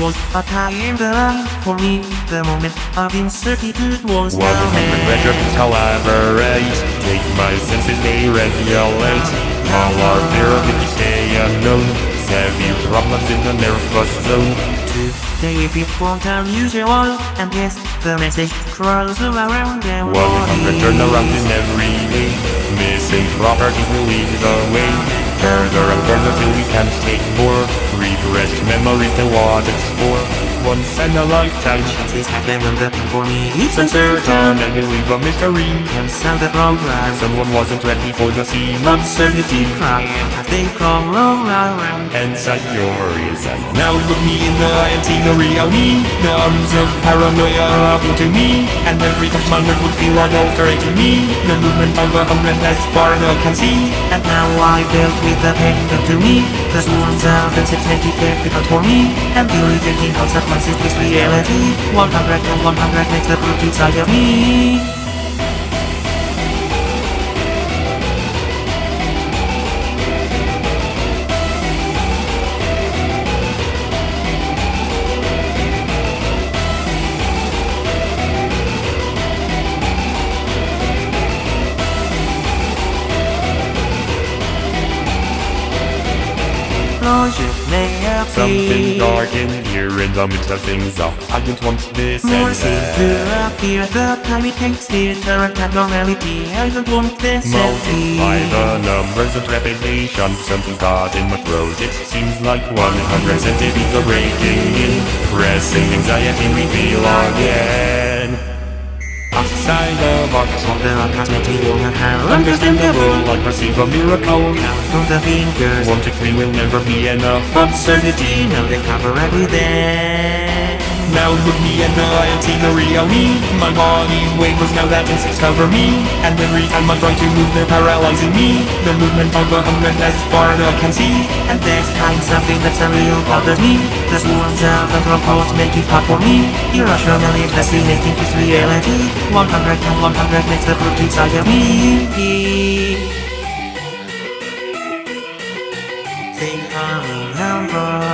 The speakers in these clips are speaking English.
was a time the line for me. The moment of incertitude was 100 measure to tolerate Take my senses, regulate All our fear of it, stay unknown. Severe problems in the nervous zone? Today if you want unusual And yes, the message crawls around the 100 turnarounds in every day Missing properties will lead the way Further and further till we can't take more Repressed memories and what it's for once in a lifetime. Chances have been looking for me. It's uncertain and believe a mystery Can sell the program. Someone wasn't ready for the scene. Absurdity Crying. As they come around Inside your and Now look me in the eye and see the real me. The arms of paranoia are to me. And every touch my nerve would feel unalterating me. The movement of a hundred as far as I can see. And now I built with the pain to me. The swarms of make it difficult for me. And purely thinking concept consequences this reality. 100 and 100 makes the truth inside of me. Logic Something dark in here in the midst of things up. I don't want this More and to appear the time it takes to interact abnormality I don't want this Multiply empty the numbers of trepidation Something's got in my throat. It seems like 100 centipedes are breaking in. Pressing anxiety we reveal again Outside the box Of the cosmetic how Understandable, I perceive a miracle Count on the fingers One to three will never be enough Absurdity, now they cover everything Now look me in the eye and see the real me My body wavers now that insects cover me. And every time I try to move they're paralyzing me. The movement of a hundred as far as I can see. And there's kind something that's unreal bothers me. The swarms of the reports make it hard for me. Irrationally fascinating is reality. 100 and 100 makes the truth inside of me. Think of numbers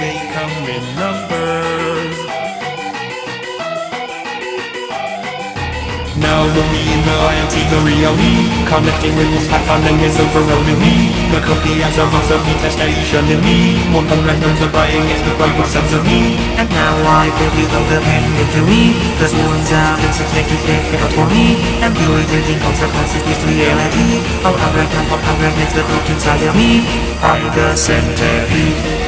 They come in numbers. Now look me in the and see the real me. Connecting with this what's happening is overwhelming me. The copy has a of detestation in me. 100 nerves are crying, it's the private sense of me. And now I feel you though the pain into me. The swarms of insects make it difficult for me. And purely thinking consequences is reality. 100 and 100 makes the truth inside of me. I'm the centipede